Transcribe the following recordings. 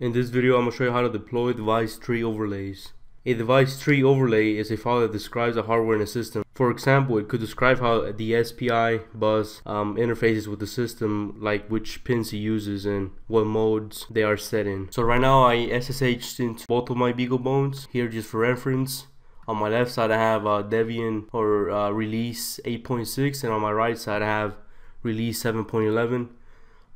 In this video, I'm going to show you how to deploy device tree overlays. A device tree overlay is a file that describes a hardware in a system. For example, it could describe how the SPI bus um, interfaces with the system, like which pins it uses and what modes they are set in. So right now I SSH into both of my BeagleBones, here just for reference. On my left side I have uh, Debian or uh, release 8.6 and on my right side I have release 7.11.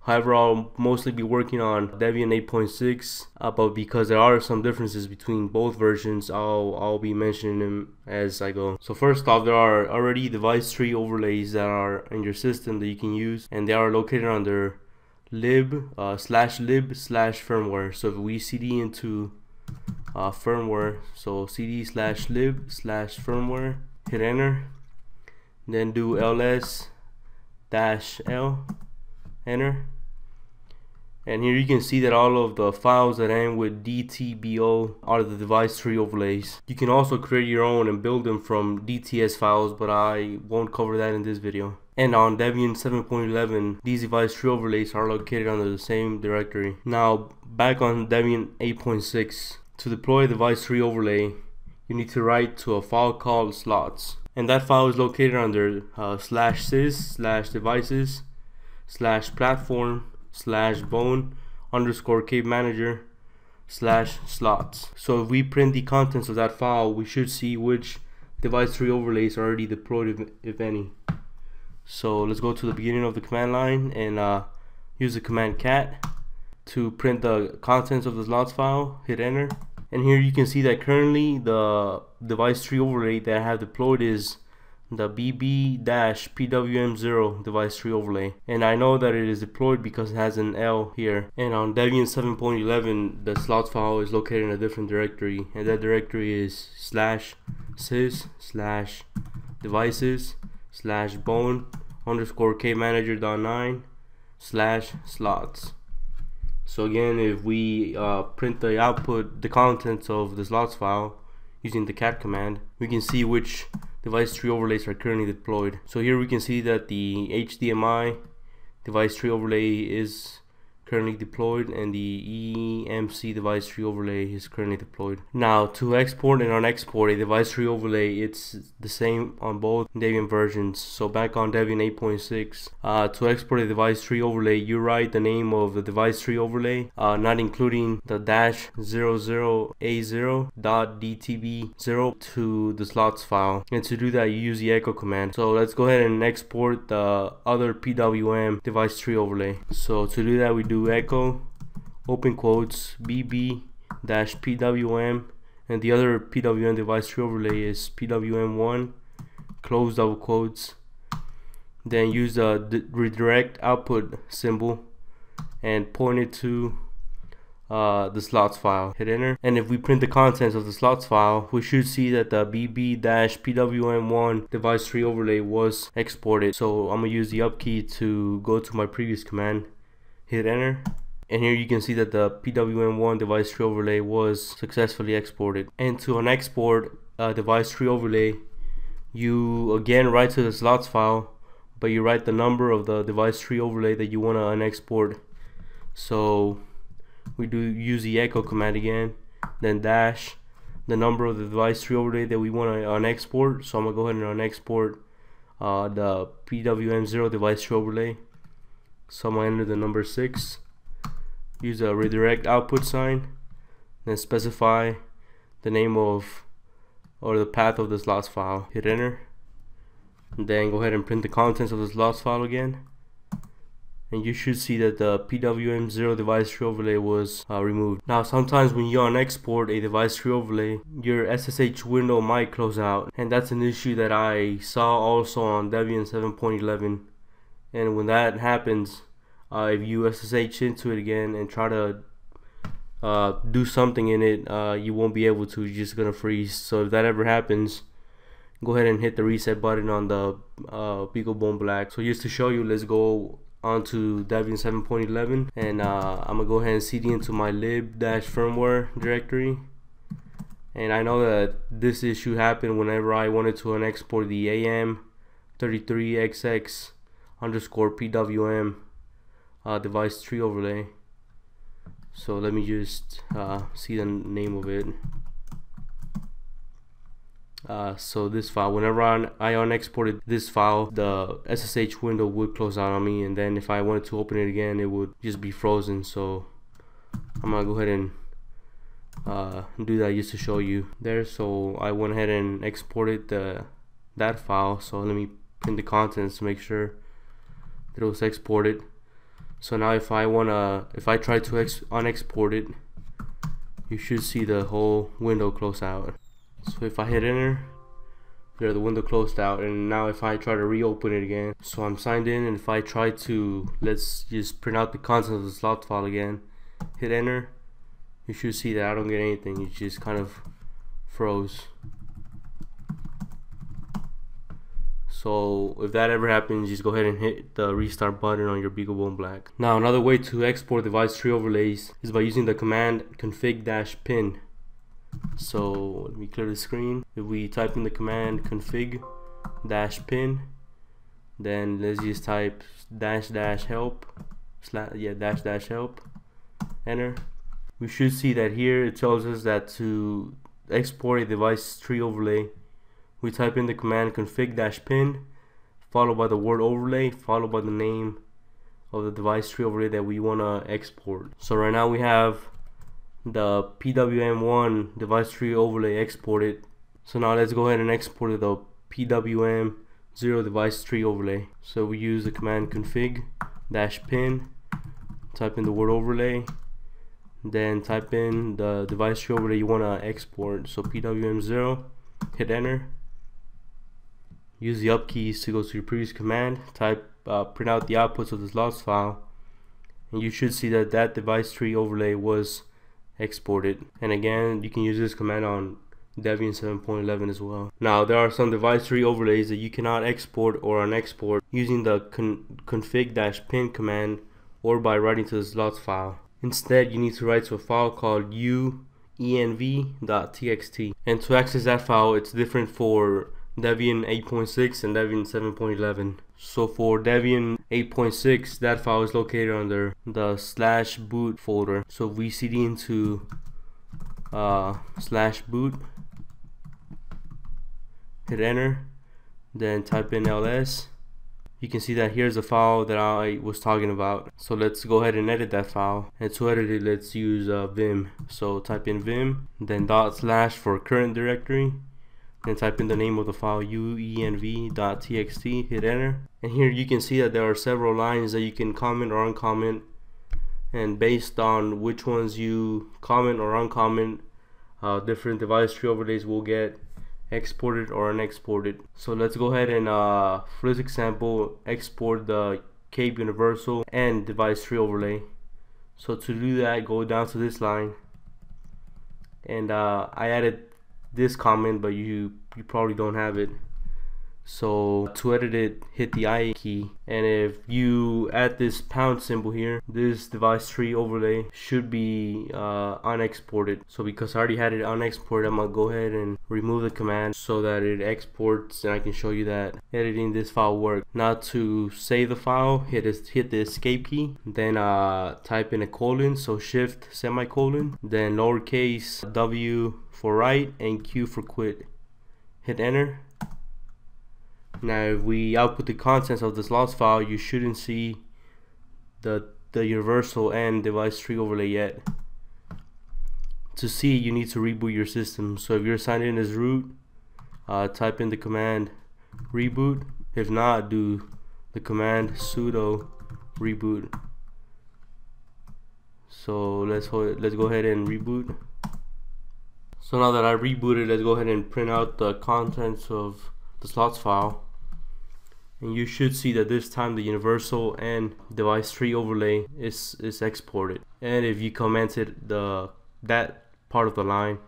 However, I'll mostly be working on Debian 8.6, uh, but because there are some differences between both versions, I'll, I'll be mentioning them as I go. So first off, there are already device tree overlays that are in your system that you can use, and they are located under lib uh, slash lib slash firmware. So if we cd into uh, firmware, so cd slash lib slash firmware, hit enter, then do ls dash l, enter and here you can see that all of the files that end with DTBO are the device tree overlays. You can also create your own and build them from DTS files, but I won't cover that in this video. And on Debian 7.11, these device tree overlays are located under the same directory. Now, back on Debian 8.6, to deploy a device tree overlay, you need to write to a file called slots. And that file is located under uh, slash sys slash devices slash platform slash bone underscore cape manager slash slots. So if we print the contents of that file, we should see which device tree overlays are already deployed, if, if any. So let's go to the beginning of the command line and uh, use the command cat to print the contents of the slots file, hit enter. And here you can see that currently the device tree overlay that I have deployed is the BB-PWM0 device tree overlay. And I know that it is deployed because it has an L here. And on Debian 7.11 the slot file is located in a different directory. And that directory is slash sys slash devices slash bone underscore kmanager.9 slash slots. So again if we uh, print the output the contents of the slots file using the cat command we can see which device tree overlays are currently deployed. So here we can see that the HDMI device tree overlay is currently deployed and the EMC device tree overlay is currently deployed. Now to export and unexport a device tree overlay it's the same on both Debian versions. So back on Debian 8.6 uh, to export a device tree overlay you write the name of the device tree overlay uh, not including the dash 00a0 dot dtbo to the slots file and to do that you use the echo command. So let's go ahead and export the other PWM device tree overlay. So to do that we do echo open quotes bb dash pwm and the other pwm device tree overlay is pwm1 close double quotes then use the redirect output symbol and point it to uh, the slots file. Hit enter. And if we print the contents of the slots file we should see that the bb-pwm1 device tree overlay was exported. So I'm gonna use the up key to go to my previous command hit enter. And here you can see that the PWM1 device tree overlay was successfully exported. And to unexport uh, device tree overlay you again write to the slots file but you write the number of the device tree overlay that you want to unexport. So we do use the echo command again then dash the number of the device tree overlay that we want to unexport. So I'm gonna go ahead and unexport uh, the PWM0 device tree overlay so to enter the number 6 use a redirect output sign. Then specify the name of or the path of this slots file. Hit enter. And then go ahead and print the contents of this slots file again. And you should see that the PWM0 device tree overlay was uh, removed. Now sometimes when you unexport a device tree overlay, your SSH window might close out. And that's an issue that I saw also on Debian 7.11 and when that happens uh, if you SSH into it again and try to uh, do something in it uh, you won't be able to. You're just gonna freeze. So if that ever happens go ahead and hit the reset button on the uh, BeagleBone Black. So just to show you let's go onto Debian 7.11 and uh, I'm gonna go ahead and cd into my lib-firmware directory. And I know that this issue happened whenever I wanted to export the AM33XX underscore PWM uh, device tree overlay. So let me just uh, see the name of it. Uh, so this file whenever I, I unexported this file the SSH window would close out on me and then if I wanted to open it again it would just be frozen. So I'm gonna go ahead and uh, do that just to show you there. So I went ahead and exported the that file. So let me print the contents to make sure it was exported so now if I wanna if I try to ex unexport it you should see the whole window close out. So if I hit enter there the window closed out. And now if I try to reopen it again so I'm signed in. And if I try to let's just print out the contents of the slot file again hit enter you should see that I don't get anything. It just kind of froze so if that ever happens just go ahead and hit the restart button on your BeagleBone Black. Now another way to export device tree overlays is by using the command config-pin so let me clear the screen. If we type in the command config dash pin then let's just type dash dash help slash yeah dash dash help enter. We should see that here it tells us that to export a device tree overlay we type in the command config-pin followed by the word overlay followed by the name of the device tree overlay that we want to export. So right now we have the PWM1 device tree overlay exported. So now let's go ahead and export the PWM 0 device tree overlay. So we use the command config dash pin, type in the word overlay then type in the device tree overlay you want to export. So pwm0 hit enter use the up keys to go to your previous command type uh, print out the outputs of this slots file and you should see that that device tree overlay was exported and again you can use this command on Debian 7.11 as well. Now there are some device tree overlays that you cannot export or unexport using the con config-pin command or by writing to the slots file. Instead, you need to write to a file called uenv.txt. And to access that file, it's different for Debian 8.6 and Debian 7.11. So for Debian 8.6, that file is located under the slash boot folder. So we cd into uh, slash boot, hit enter, then type in ls, you can see that here's the file that I was talking about. So let's go ahead and edit that file. And to edit it let's use uh, vim. So type in vim then dot slash for current directory then type in the name of the file uenv.txt hit enter. And here you can see that there are several lines that you can comment or uncomment. And based on which ones you comment or uncomment uh, different device tree overlays will get exported or unexported. So let's go ahead and uh, for this example export the Cape Universal and device tree overlay so to do that go down to this line. And uh, I added this comment but you you probably don't have it so to edit it hit the I key. And if you add this pound symbol here this device tree overlay should be uh, unexported. So because I already had it unexported I'm gonna go ahead and remove the command so that it exports and I can show you that editing this file worked. Now to save the file hit hit the escape key then uh, type in a colon. So shift semicolon then lowercase w for write and q for quit. Hit enter now if we output the contents of this slots file you shouldn't see the the universal and device tree overlay yet. To see you need to reboot your system. So if you're signed in as root uh, type in the command reboot. If not do the command sudo reboot. So let's let's go ahead and reboot. So now that I rebooted let's go ahead and print out the contents of the slots file and you should see that this time the universal and device tree overlay is is exported. And if you commented the that part of the line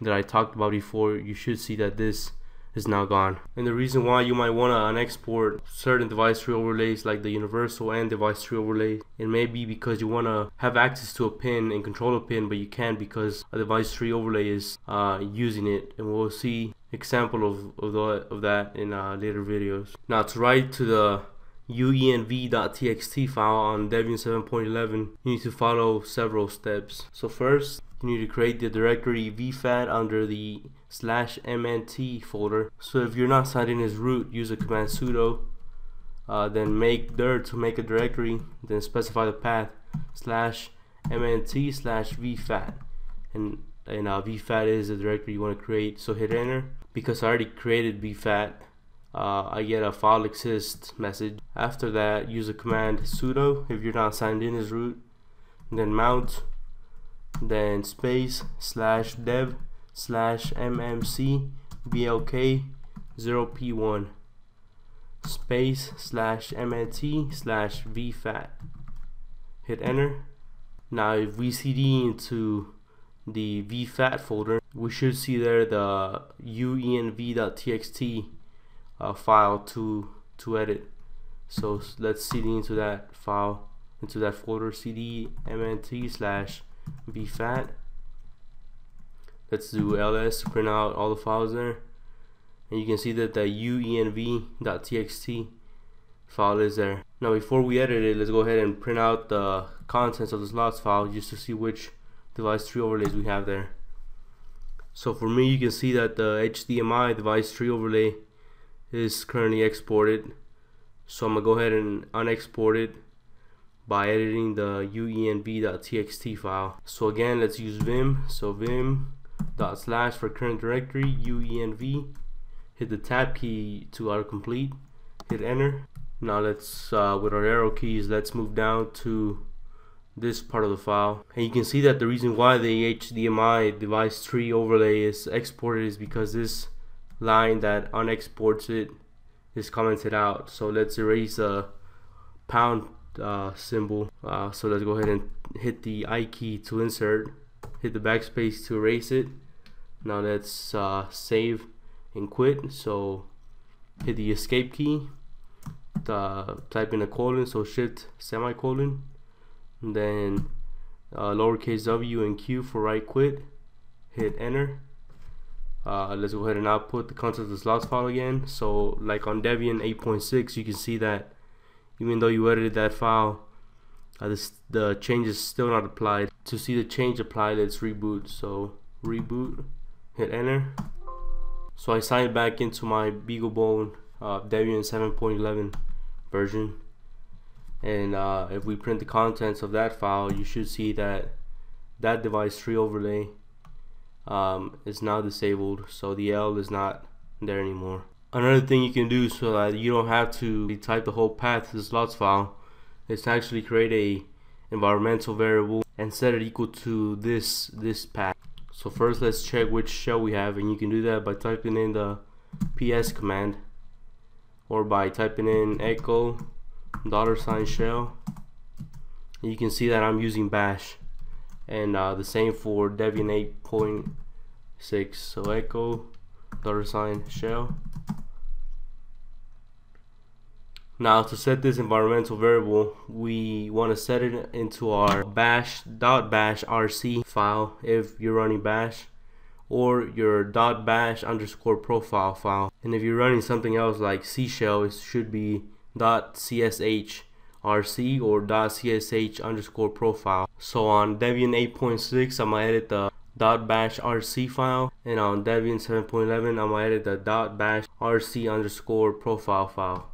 that I talked about before you should see that this is now gone and the reason why you might want to unexport certain device tree overlays like the universal and device tree overlay it may be because you want to have access to a pin and control a pin but you can't because a device tree overlay is uh, using it and we'll see example of, of, the, of that in uh, later videos. Now to write to the uenv.txt file on Debian 7.11, you need to follow several steps. So first, you need to create the directory vfat under the slash mnt folder. So if you're not signed in as root, use the command sudo, uh, then make dir to make a directory, then specify the path slash mnt slash vfat. And, and uh, vfat is the directory you want to create. So hit enter. Because I already created vfat, uh, I get a file exist message. After that, use the command sudo if you're not signed in as root, then mount, then space slash dev slash mmc blk 0p1 space slash mnt slash vfat. Hit enter. Now if we cd into the vfat folder, we should see there the uenv.txt uh, file to to edit so let's cd into that file into that folder cd mnt slash vfat let's do ls to print out all the files there. And you can see that the uenv.txt file is there. Now before we edit it let's go ahead and print out the contents of the slots file just to see which device tree overlays we have there. So for me you can see that the HDMI device tree overlay is currently exported. So I'm gonna go ahead and unexport it by editing the uenv.txt file. So again let's use vim. So vim dot slash for current directory uenv hit the tab key to autocomplete. Hit enter. Now let's uh, with our arrow keys let's move down to this part of the file. And you can see that the reason why the HDMI device tree overlay is exported is because this line that unexports it is commented out. So let's erase the pound uh, symbol. Uh, so let's go ahead and hit the I key to insert hit the backspace to erase it. Now let's uh, save and quit. So hit the escape key uh, type in a colon so shift semicolon and then uh, lowercase w and q for write quit hit enter. Uh, let's go ahead and output the contents of the slots file again. So like on Debian 8.6 you can see that even though you edited that file uh, this, the change is still not applied. To see the change applied let's reboot. So reboot hit enter. So I signed back into my BeagleBone uh, Debian 7.11 version. And uh, if we print the contents of that file you should see that that device tree overlay um, is now disabled. So the L is not there anymore another thing you can do so that you don't have to type the whole path to the slots file. Is to actually create a environmental variable and set it equal to this this path. So first let's check which shell we have and you can do that by typing in the ps command or by typing in echo dollar sign shell. You can see that I'm using bash and uh, the same for Debian 8.6 so echo dollar sign shell now to set this environmental variable we want to set it into our bash dot rc file if you're running bash or your bash underscore profile file and if you're running something else like C shell it should be dot csh rc or .csh underscore profile. So on Debian 8.6 I'm gonna edit the .bash rc file and on Debian 7.11 I'm gonna edit the .bash rc underscore profile file.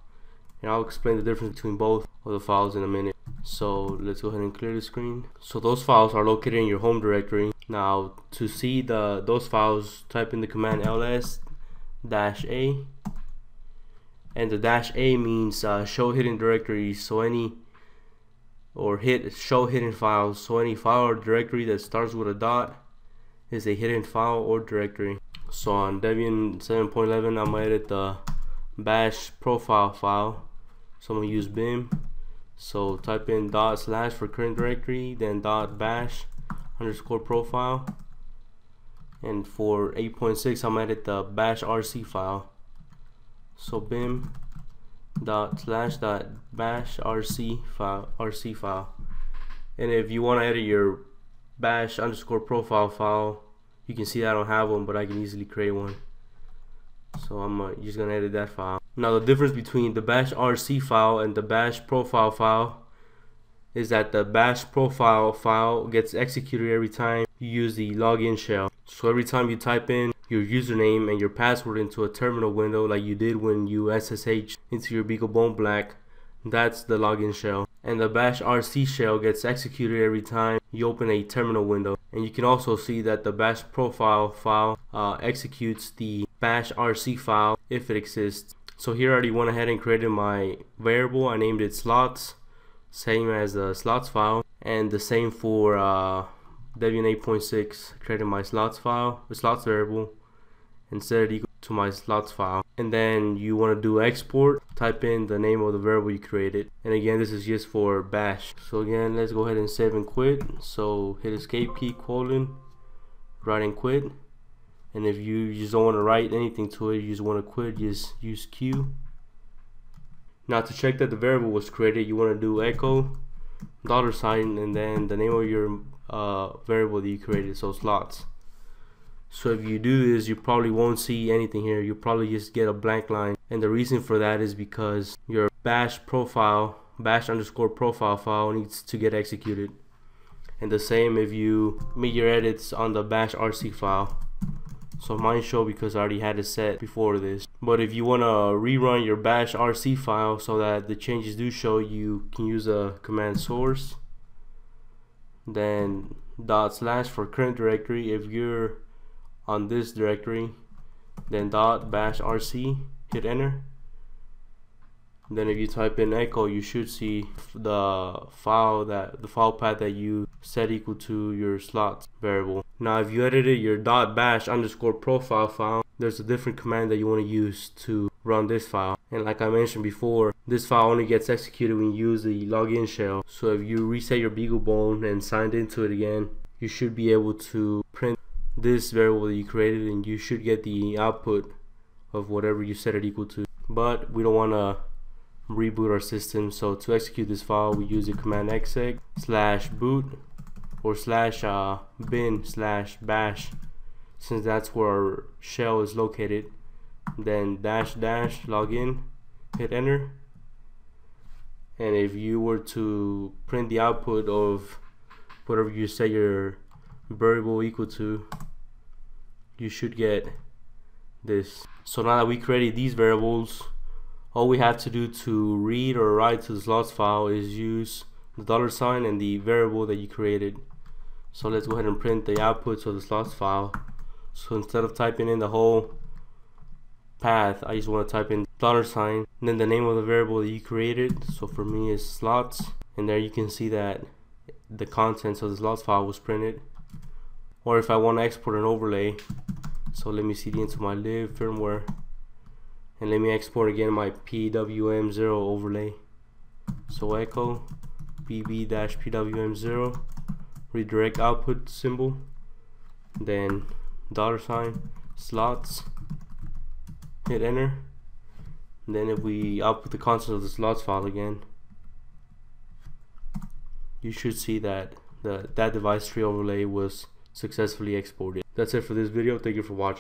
And I'll explain the difference between both of the files in a minute. So let's go ahead and clear the screen. So those files are located in your home directory. Now to see the those files type in the command ls dash a and the dash A means uh, show hidden directories so any or hit show hidden files so any file or directory that starts with a dot is a hidden file or directory so on Debian 7.11 I'm gonna edit the bash profile file so I'm gonna use vim. So type in dot slash for current directory then dot bash underscore profile. And for 8.6 I'm edit the bash rc file. So vim dot slash dot bash rc file rc file. And if you want to edit your bash underscore profile file you can see I don't have one but I can easily create one. So I'm uh, just gonna edit that file Now the difference between the bash RC file and the bash profile file is that the bash profile file gets executed every time you use the login shell. So every time you type in your username and your password into a terminal window like you did when you SSH into your BeagleBone Black, that's the login shell. And the bash RC shell gets executed every time you open a terminal window. And you can also see that the bash profile file uh, executes the bash RC file if it exists. So here I already went ahead and created my variable. I named it slots, same as the slots file. And the same for uh, Debian 8.6, created my slots file, the slots variable and set it equal to my slots file and then you want to do export type in the name of the variable you created and again this is just for bash so again let's go ahead and save and quit so hit escape key colon write and quit and if you just don't want to write anything to it you just want to quit just use q now to check that the variable was created you want to do echo dollar sign and then the name of your uh, variable that you created so slots so if you do this, you probably won't see anything here. You'll probably just get a blank line. And the reason for that is because your bash profile, bash underscore profile file needs to get executed. And the same if you make your edits on the bash RC file. So mine show because I already had it set before this. But if you want to rerun your bash RC file so that the changes do show, you can use a command source. Then dot slash for current directory. If you're on this directory then dot bash rc hit enter then if you type in echo you should see the file that the file path that you set equal to your slot variable now if you edited your dot bash underscore profile file there's a different command that you want to use to run this file. And like I mentioned before this file only gets executed when you use the login shell. So if you reset your BeagleBone and signed into it again you should be able to print this variable that you created and you should get the output of whatever you set it equal to. But we don't want to reboot our system. So to execute this file we use the command exec slash boot or slash uh, bin slash bash. Since that's where our shell is located then dash dash login hit enter. And if you were to print the output of whatever you set your variable equal to you should get this. So now that we created these variables all we have to do to read or write to this slots file is use the dollar sign and the variable that you created so let's go ahead and print the outputs of the slots file. So instead of typing in the whole path I just want to type in dollar sign and then the name of the variable that you created. So for me is slots and there you can see that the contents of the slots file was printed. Or if I want to export an overlay so let me cd into my lib firmware and let me export again my PWM0 overlay. So echo bb-pwm0 redirect output symbol then dollar sign slots hit enter then if we output the contents of the slots file again you should see that the that device tree overlay was successfully exported. That's it for this video. Thank you for watching.